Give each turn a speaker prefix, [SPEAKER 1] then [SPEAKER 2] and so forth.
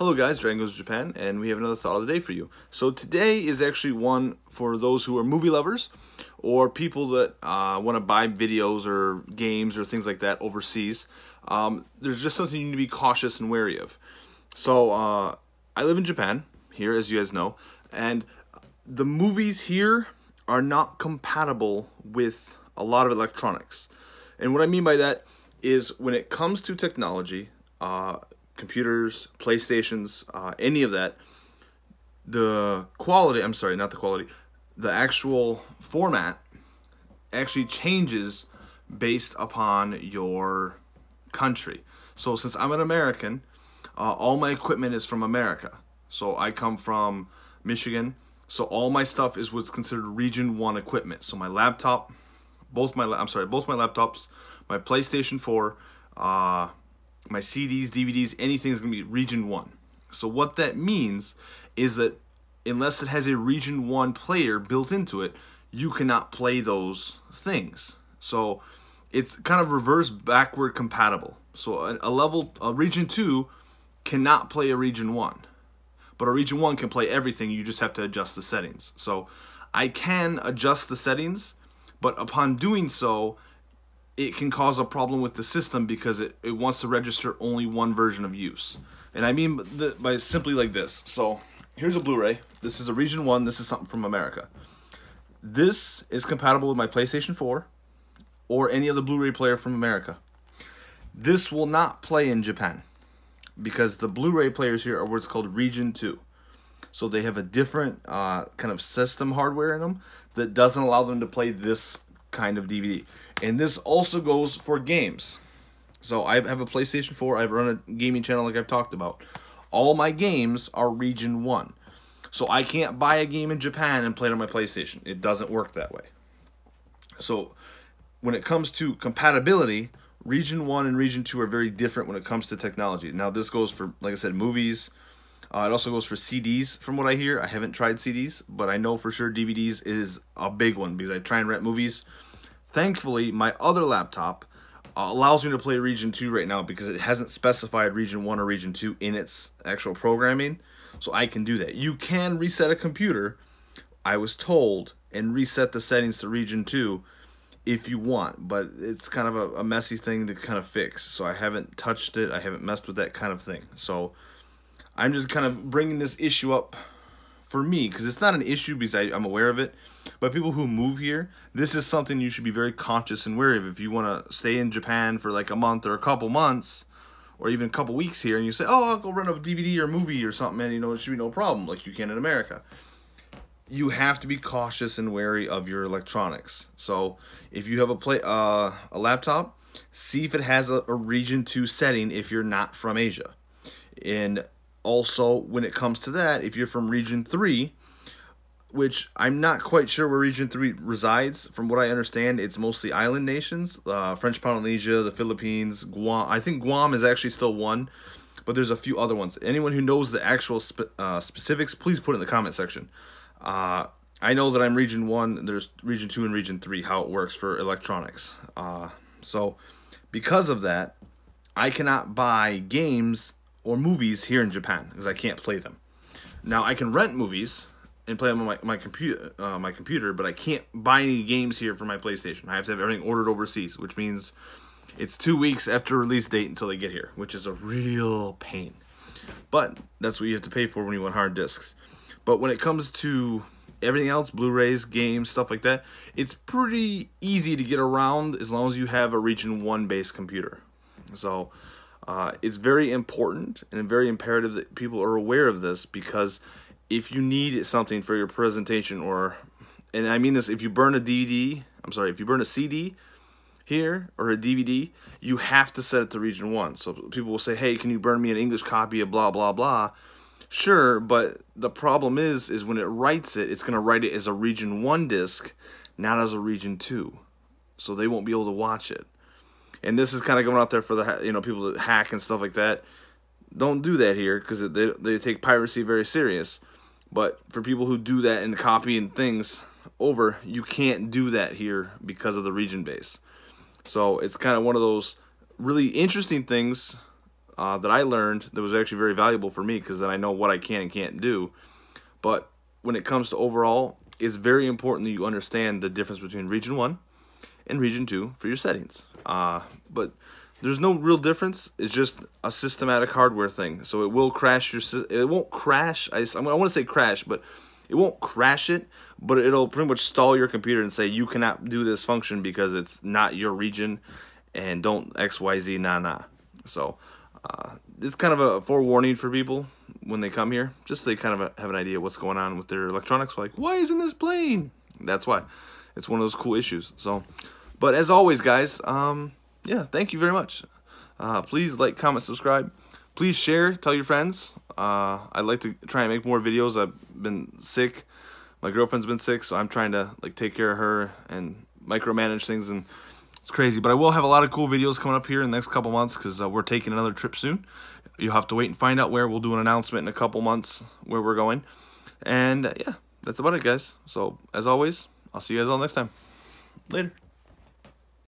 [SPEAKER 1] Hello guys, Dragon Goes to Japan, and we have another thought of the day for you. So today is actually one for those who are movie lovers, or people that uh, want to buy videos or games or things like that overseas. Um, there's just something you need to be cautious and wary of. So uh, I live in Japan, here as you guys know, and the movies here are not compatible with a lot of electronics. And what I mean by that is when it comes to technology, uh, computers, PlayStations, uh, any of that, the quality, I'm sorry, not the quality, the actual format actually changes based upon your country. So since I'm an American, uh, all my equipment is from America. So I come from Michigan. So all my stuff is what's considered region one equipment. So my laptop, both my, I'm sorry, both my laptops, my PlayStation 4, uh, my CDs, DVDs, anything is going to be region 1. So what that means is that unless it has a region 1 player built into it, you cannot play those things. So it's kind of reverse backward compatible. So a, a level a region 2 cannot play a region 1. But a region 1 can play everything, you just have to adjust the settings. So I can adjust the settings, but upon doing so, it can cause a problem with the system because it, it wants to register only one version of use. And I mean the, by simply like this. So here's a Blu-ray. This is a region 1. This is something from America. This is compatible with my PlayStation 4 or any other Blu-ray player from America. This will not play in Japan because the Blu-ray players here are what's called Region 2. So they have a different uh, kind of system hardware in them that doesn't allow them to play this kind of DVD. And this also goes for games. So I have a PlayStation 4. I run a gaming channel like I've talked about. All my games are Region 1. So I can't buy a game in Japan and play it on my PlayStation. It doesn't work that way. So when it comes to compatibility, Region 1 and Region 2 are very different when it comes to technology. Now this goes for, like I said, movies. Uh, it also goes for CDs from what I hear. I haven't tried CDs, but I know for sure DVDs is a big one because I try and rent movies Thankfully, my other laptop uh, allows me to play Region 2 right now because it hasn't specified Region 1 or Region 2 in its actual programming. So I can do that. You can reset a computer, I was told, and reset the settings to Region 2 if you want. But it's kind of a, a messy thing to kind of fix. So I haven't touched it. I haven't messed with that kind of thing. So I'm just kind of bringing this issue up for me, because it's not an issue because I, I'm aware of it, but people who move here, this is something you should be very conscious and wary of. If you want to stay in Japan for like a month or a couple months, or even a couple weeks here, and you say, oh, I'll go rent a DVD or movie or something, and you know, it should be no problem, like you can in America. You have to be cautious and wary of your electronics. So if you have a play uh, a laptop, see if it has a, a region 2 setting if you're not from Asia. And also, when it comes to that, if you're from Region 3, which I'm not quite sure where Region 3 resides. From what I understand, it's mostly island nations. Uh, French Polynesia, the Philippines, Guam. I think Guam is actually still one, but there's a few other ones. Anyone who knows the actual spe uh, specifics, please put in the comment section. Uh, I know that I'm Region 1, there's Region 2 and Region 3, how it works for electronics. Uh, so, because of that, I cannot buy games or movies here in Japan because I can't play them. Now I can rent movies and play them on my, my computer uh, my computer, but I can't buy any games here for my PlayStation. I have to have everything ordered overseas, which means it's two weeks after release date until they get here, which is a real pain. But that's what you have to pay for when you want hard discs. But when it comes to everything else, Blu-rays, games, stuff like that, it's pretty easy to get around as long as you have a Region 1 based computer. So uh, it's very important and very imperative that people are aware of this because if you need something for your presentation or, and I mean this, if you burn a DVD, I'm sorry, if you burn a CD here or a DVD, you have to set it to region one. So people will say, hey, can you burn me an English copy of blah, blah, blah. Sure, but the problem is, is when it writes it, it's going to write it as a region one disc, not as a region two. So they won't be able to watch it and this is kind of going out there for the you know people that hack and stuff like that. Don't do that here because they they take piracy very serious. But for people who do that and copying things over, you can't do that here because of the region base. So it's kind of one of those really interesting things uh, that I learned that was actually very valuable for me because then I know what I can and can't do. But when it comes to overall, it's very important that you understand the difference between region 1 and region 2 for your settings. Uh, but there's no real difference. It's just a systematic hardware thing. So it will crash your. It won't crash. I, I want to say crash, but it won't crash it. But it'll pretty much stall your computer and say you cannot do this function because it's not your region, and don't X Y Z nah nah. So uh, it's kind of a forewarning for people when they come here, just so they kind of have an idea what's going on with their electronics. Like, why isn't this playing? That's why. It's one of those cool issues. So, but as always, guys, um, yeah, thank you very much. Uh, please like, comment, subscribe. Please share, tell your friends. Uh, I'd like to try and make more videos. I've been sick. My girlfriend's been sick, so I'm trying to like take care of her and micromanage things, and it's crazy. But I will have a lot of cool videos coming up here in the next couple months because uh, we're taking another trip soon. You'll have to wait and find out where. We'll do an announcement in a couple months where we're going. And uh, yeah, that's about it, guys. So as always, I'll see you guys all next time. Later.